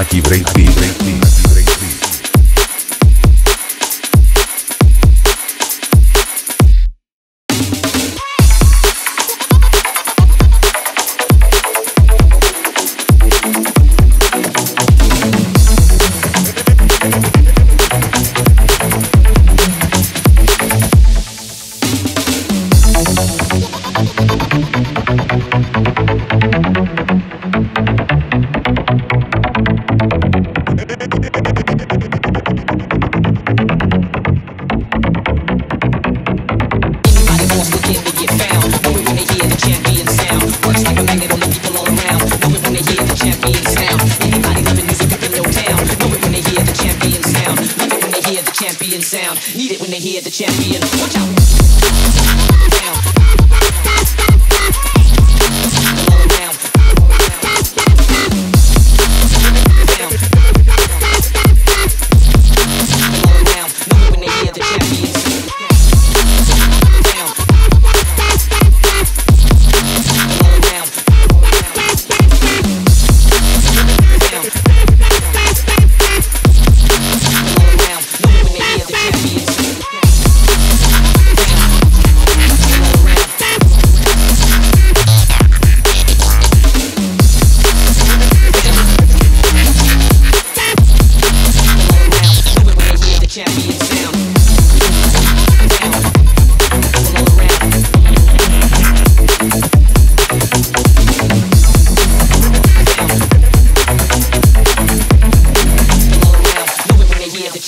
Aqui break aqui vem, aqui. champion sound. Need it when they hear the champion. Watch out.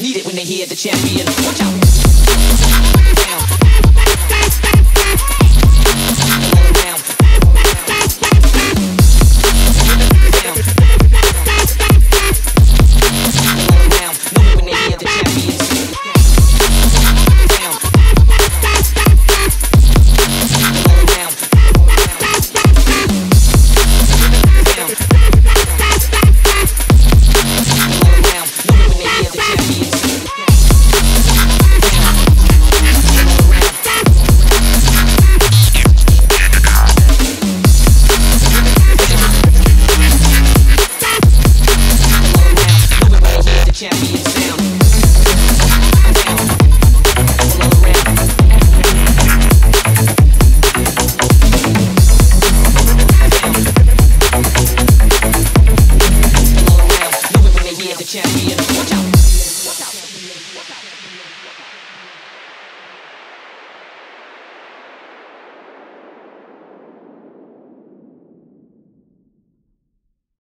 Need it when they hear the champion. Watch out. Down. champion. Watch out.